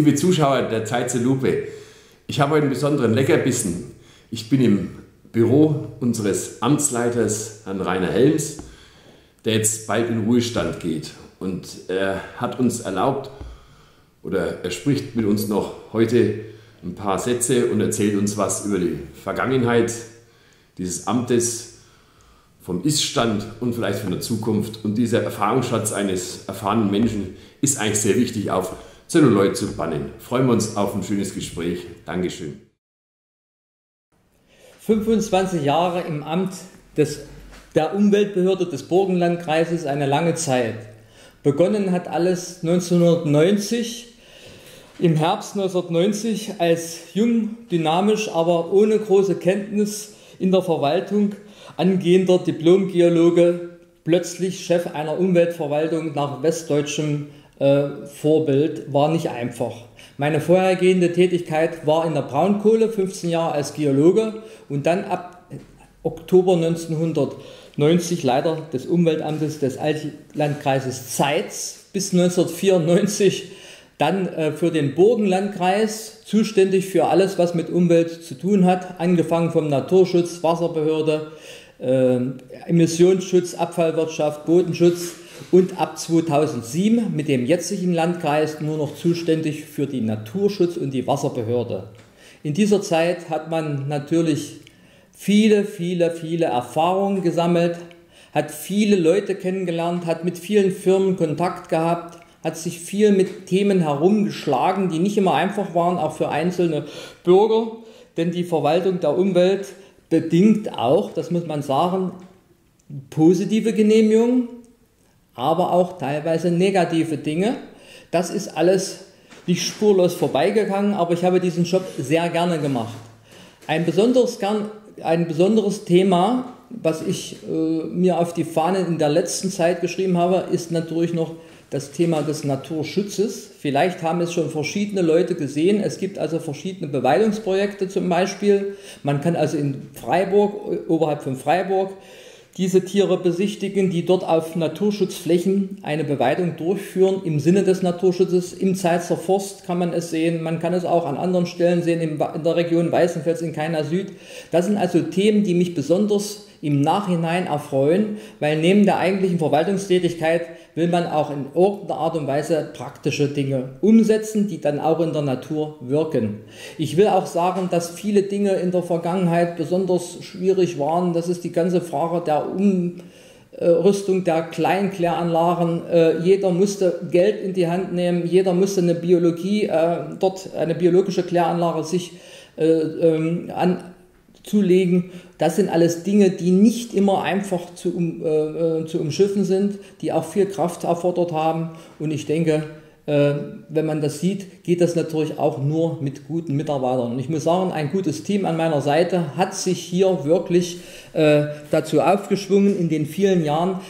Liebe Zuschauer der Zeit zur Lupe, ich habe heute einen besonderen Leckerbissen. Ich bin im Büro unseres Amtsleiters, Herrn Rainer Helms, der jetzt bald in Ruhestand geht. Und er hat uns erlaubt, oder er spricht mit uns noch heute ein paar Sätze und erzählt uns was über die Vergangenheit dieses Amtes, vom Iststand und vielleicht von der Zukunft. Und dieser Erfahrungsschatz eines erfahrenen Menschen ist eigentlich sehr wichtig auf Zelluloid zu bannen. Freuen wir uns auf ein schönes Gespräch. Dankeschön. 25 Jahre im Amt des, der Umweltbehörde des Burgenlandkreises, eine lange Zeit. Begonnen hat alles 1990, im Herbst 1990 als jung, dynamisch, aber ohne große Kenntnis in der Verwaltung angehender Diplomgeologe, plötzlich Chef einer Umweltverwaltung nach westdeutschem äh, Vorbild war nicht einfach. Meine vorhergehende Tätigkeit war in der Braunkohle, 15 Jahre als Geologe und dann ab Oktober 1990 Leiter des Umweltamtes des Altlandkreises Zeitz bis 1994 dann äh, für den Burgenlandkreis zuständig für alles, was mit Umwelt zu tun hat, angefangen vom Naturschutz, Wasserbehörde, äh, Emissionsschutz, Abfallwirtschaft, Bodenschutz, und ab 2007 mit dem jetzigen Landkreis nur noch zuständig für die Naturschutz und die Wasserbehörde. In dieser Zeit hat man natürlich viele, viele, viele Erfahrungen gesammelt, hat viele Leute kennengelernt, hat mit vielen Firmen Kontakt gehabt, hat sich viel mit Themen herumgeschlagen, die nicht immer einfach waren, auch für einzelne Bürger, denn die Verwaltung der Umwelt bedingt auch, das muss man sagen, positive Genehmigungen, aber auch teilweise negative Dinge. Das ist alles nicht spurlos vorbeigegangen, aber ich habe diesen Job sehr gerne gemacht. Ein besonderes, ein besonderes Thema, was ich äh, mir auf die Fahnen in der letzten Zeit geschrieben habe, ist natürlich noch das Thema des Naturschutzes. Vielleicht haben es schon verschiedene Leute gesehen. Es gibt also verschiedene Beweidungsprojekte zum Beispiel. Man kann also in Freiburg, oberhalb von Freiburg, diese Tiere besichtigen, die dort auf Naturschutzflächen eine Beweidung durchführen im Sinne des Naturschutzes. Im Zeitzer Forst kann man es sehen, man kann es auch an anderen Stellen sehen, in der Region Weißenfels in Keiner Süd. Das sind also Themen, die mich besonders im Nachhinein erfreuen, weil neben der eigentlichen Verwaltungstätigkeit will man auch in irgendeiner Art und Weise praktische Dinge umsetzen, die dann auch in der Natur wirken. Ich will auch sagen, dass viele Dinge in der Vergangenheit besonders schwierig waren. Das ist die ganze Frage der Umrüstung der Kleinkläranlagen. Äh, jeder musste Geld in die Hand nehmen, jeder musste eine Biologie, äh, dort eine biologische Kläranlage sich äh, ähm, an, zulegen. Das sind alles Dinge, die nicht immer einfach zu, um, äh, zu umschiffen sind, die auch viel Kraft erfordert haben. Und ich denke, äh, wenn man das sieht, geht das natürlich auch nur mit guten Mitarbeitern. Und ich muss sagen, ein gutes Team an meiner Seite hat sich hier wirklich äh, dazu aufgeschwungen, in den vielen Jahren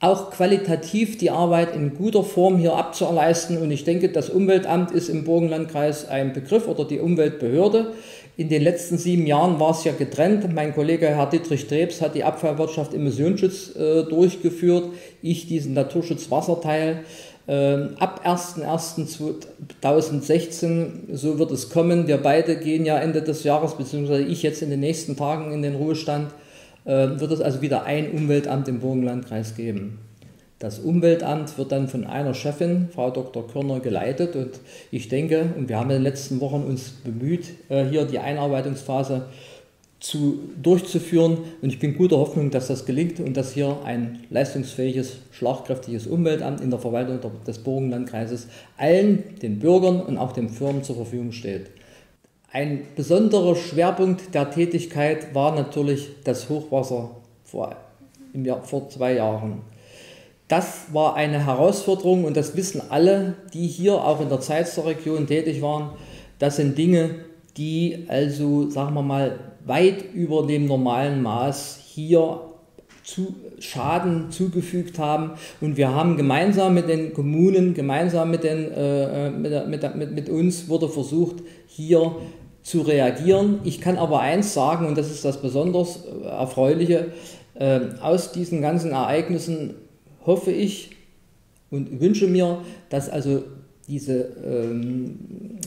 auch qualitativ die Arbeit in guter Form hier abzuleisten. Und ich denke, das Umweltamt ist im Burgenlandkreis ein Begriff oder die Umweltbehörde. In den letzten sieben Jahren war es ja getrennt. Mein Kollege Herr Dietrich Trebs hat die Abfallwirtschaft Emissionsschutz äh, durchgeführt, ich diesen Naturschutzwasserteil. Äh, ab 01.01.2016, so wird es kommen. Wir beide gehen ja Ende des Jahres, beziehungsweise ich jetzt in den nächsten Tagen in den Ruhestand, äh, wird es also wieder ein Umweltamt im Burgenlandkreis geben. Das Umweltamt wird dann von einer Chefin, Frau Dr. Körner, geleitet und ich denke, und wir haben in den letzten Wochen uns bemüht, äh, hier die Einarbeitungsphase zu, durchzuführen und ich bin guter Hoffnung, dass das gelingt und dass hier ein leistungsfähiges, schlagkräftiges Umweltamt in der Verwaltung des Burgenlandkreises allen, den Bürgern und auch den Firmen zur Verfügung steht. Ein besonderer Schwerpunkt der Tätigkeit war natürlich das Hochwasser vor, im Jahr, vor zwei Jahren. Das war eine Herausforderung und das wissen alle, die hier auch in der Zeitzer-Region tätig waren. Das sind Dinge, die also, sagen wir mal, weit über dem normalen Maß hier zu Schaden zugefügt haben. Und wir haben gemeinsam mit den Kommunen, gemeinsam mit, den, äh, äh mit, mit, mit, uns, wurde versucht, hier zu reagieren. Ich kann aber eins sagen, und das ist das besonders äh, Erfreuliche, äh, aus diesen ganzen Ereignissen hoffe ich und wünsche mir, dass also diese ähm,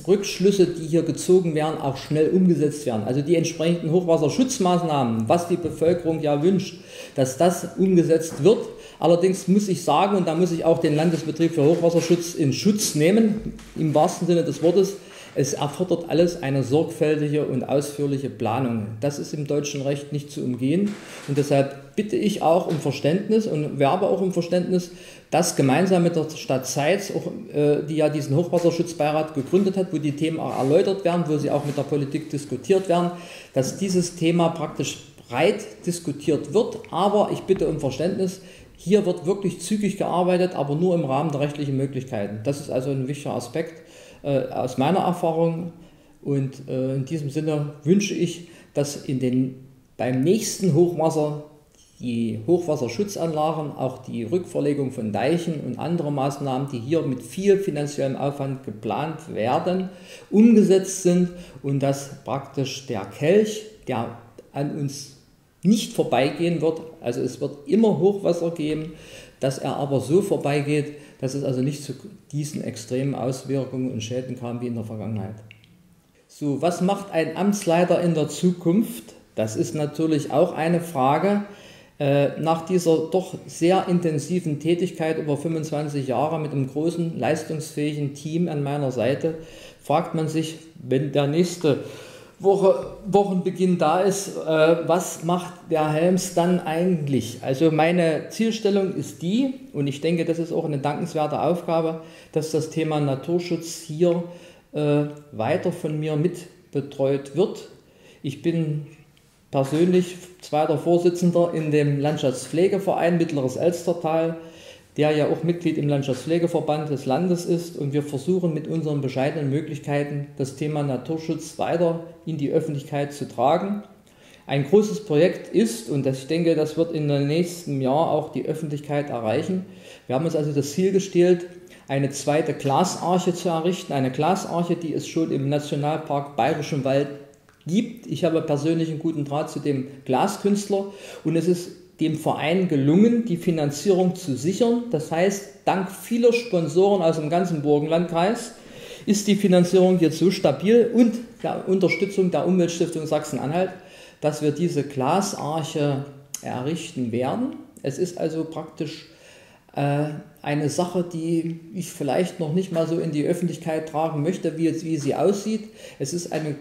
Rückschlüsse, die hier gezogen werden, auch schnell umgesetzt werden. Also die entsprechenden Hochwasserschutzmaßnahmen, was die Bevölkerung ja wünscht, dass das umgesetzt wird. Allerdings muss ich sagen, und da muss ich auch den Landesbetrieb für Hochwasserschutz in Schutz nehmen, im wahrsten Sinne des Wortes, es erfordert alles eine sorgfältige und ausführliche Planung. Das ist im deutschen Recht nicht zu umgehen. Und deshalb bitte ich auch um Verständnis und werbe auch um Verständnis, dass gemeinsam mit der Stadt Zeitz, auch, äh, die ja diesen Hochwasserschutzbeirat gegründet hat, wo die Themen auch erläutert werden, wo sie auch mit der Politik diskutiert werden, dass dieses Thema praktisch breit diskutiert wird. Aber ich bitte um Verständnis, hier wird wirklich zügig gearbeitet, aber nur im Rahmen der rechtlichen Möglichkeiten. Das ist also ein wichtiger Aspekt äh, aus meiner Erfahrung. Und äh, in diesem Sinne wünsche ich, dass in den, beim nächsten Hochwasser die Hochwasserschutzanlagen, auch die Rückverlegung von Deichen und andere Maßnahmen, die hier mit viel finanziellem Aufwand geplant werden, umgesetzt sind und dass praktisch der Kelch, der an uns nicht vorbeigehen wird, also es wird immer Hochwasser geben, dass er aber so vorbeigeht, dass es also nicht zu diesen extremen Auswirkungen und Schäden kam wie in der Vergangenheit. So, was macht ein Amtsleiter in der Zukunft? Das ist natürlich auch eine Frage. Äh, nach dieser doch sehr intensiven Tätigkeit über 25 Jahre mit einem großen, leistungsfähigen Team an meiner Seite, fragt man sich, wenn der nächste Woche, Wochenbeginn da ist, äh, was macht der Helms dann eigentlich? Also meine Zielstellung ist die, und ich denke, das ist auch eine dankenswerte Aufgabe, dass das Thema Naturschutz hier äh, weiter von mir mitbetreut wird. Ich bin persönlich zweiter Vorsitzender in dem Landschaftspflegeverein Mittleres Elstertal der ja auch Mitglied im Landschaftspflegeverband des Landes ist. Und wir versuchen mit unseren bescheidenen Möglichkeiten das Thema Naturschutz weiter in die Öffentlichkeit zu tragen. Ein großes Projekt ist, und ich denke, das wird in den nächsten Jahr auch die Öffentlichkeit erreichen. Wir haben uns also das Ziel gestellt, eine zweite Glasarche zu errichten. Eine Glasarche, die es schon im Nationalpark Bayerischen Wald gibt. Ich habe persönlich einen guten Draht zu dem Glaskünstler und es ist dem Verein gelungen, die Finanzierung zu sichern. Das heißt, dank vieler Sponsoren aus dem ganzen Burgenlandkreis ist die Finanzierung jetzt so stabil und der Unterstützung der Umweltstiftung Sachsen-Anhalt, dass wir diese Glasarche errichten werden. Es ist also praktisch äh, eine Sache, die ich vielleicht noch nicht mal so in die Öffentlichkeit tragen möchte, wie, wie sie aussieht. Es ist eine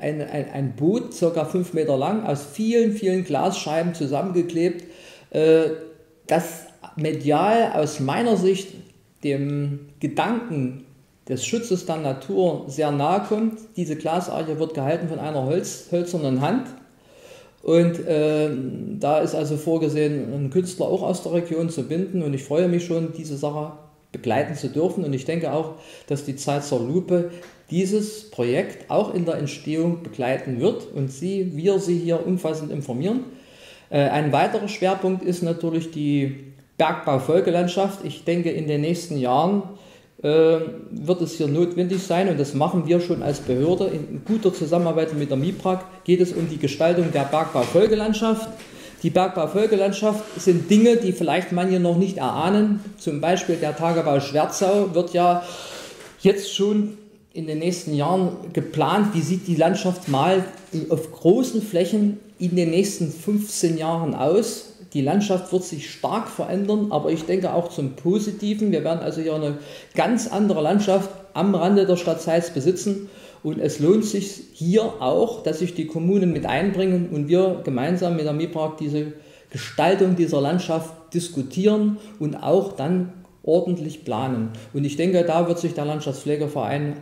ein, ein, ein Boot, circa fünf Meter lang, aus vielen, vielen Glasscheiben zusammengeklebt, äh, das medial aus meiner Sicht dem Gedanken des Schutzes der Natur sehr nahe kommt. Diese Glasarche wird gehalten von einer Holz, hölzernen Hand. Und äh, da ist also vorgesehen, einen Künstler auch aus der Region zu binden. Und ich freue mich schon, diese Sache begleiten zu dürfen. Und ich denke auch, dass die Zeit zur Lupe dieses Projekt auch in der Entstehung begleiten wird und Sie, wir Sie hier umfassend informieren. Äh, ein weiterer Schwerpunkt ist natürlich die Bergbaufolgelandschaft. Ich denke, in den nächsten Jahren äh, wird es hier notwendig sein, und das machen wir schon als Behörde in guter Zusammenarbeit mit der MIPRAG, geht es um die Gestaltung der Bergbaufolgelandschaft. Die Bergbaufolgelandschaft sind Dinge, die vielleicht manche noch nicht erahnen. Zum Beispiel der Tagebau Schwerzau wird ja jetzt schon in den nächsten Jahren geplant? Wie sieht die Landschaft mal auf großen Flächen in den nächsten 15 Jahren aus? Die Landschaft wird sich stark verändern, aber ich denke auch zum Positiven. Wir werden also hier eine ganz andere Landschaft am Rande der Stadt Zeitz besitzen. Und es lohnt sich hier auch, dass sich die Kommunen mit einbringen und wir gemeinsam mit der MIPRAG diese Gestaltung dieser Landschaft diskutieren und auch dann ordentlich planen. Und ich denke, da wird sich der Landschaftspflegeverein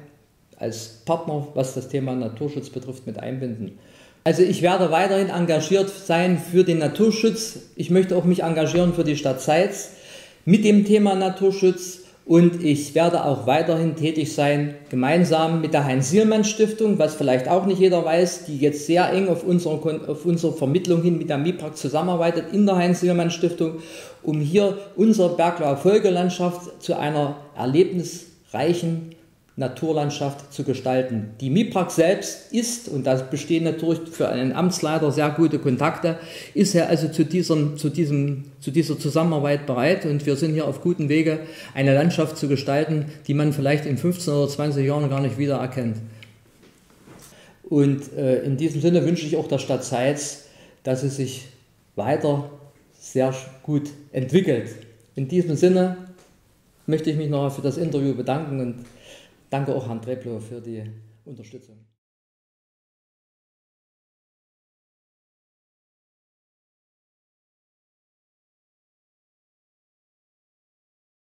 als Partner, was das Thema Naturschutz betrifft, mit einbinden. Also ich werde weiterhin engagiert sein für den Naturschutz. Ich möchte auch mich engagieren für die Stadt Zeitz mit dem Thema Naturschutz und ich werde auch weiterhin tätig sein, gemeinsam mit der Heinz-Sielmann-Stiftung, was vielleicht auch nicht jeder weiß, die jetzt sehr eng auf unsere, auf unsere Vermittlung hin mit der MIPRAG zusammenarbeitet in der Heinz-Sielmann-Stiftung, um hier unsere Berglau Folgelandschaft zu einer erlebnisreichen Naturlandschaft zu gestalten. Die MIPRAG selbst ist, und da bestehen natürlich für einen Amtsleiter sehr gute Kontakte, ist er also zu, diesem, zu, diesem, zu dieser Zusammenarbeit bereit und wir sind hier auf gutem Wege, eine Landschaft zu gestalten, die man vielleicht in 15 oder 20 Jahren gar nicht wiedererkennt. Und äh, in diesem Sinne wünsche ich auch der Stadt Zeitz, dass sie sich weiter sehr gut entwickelt. In diesem Sinne möchte ich mich noch für das Interview bedanken und Danke auch Herrn Treblo für die Unterstützung.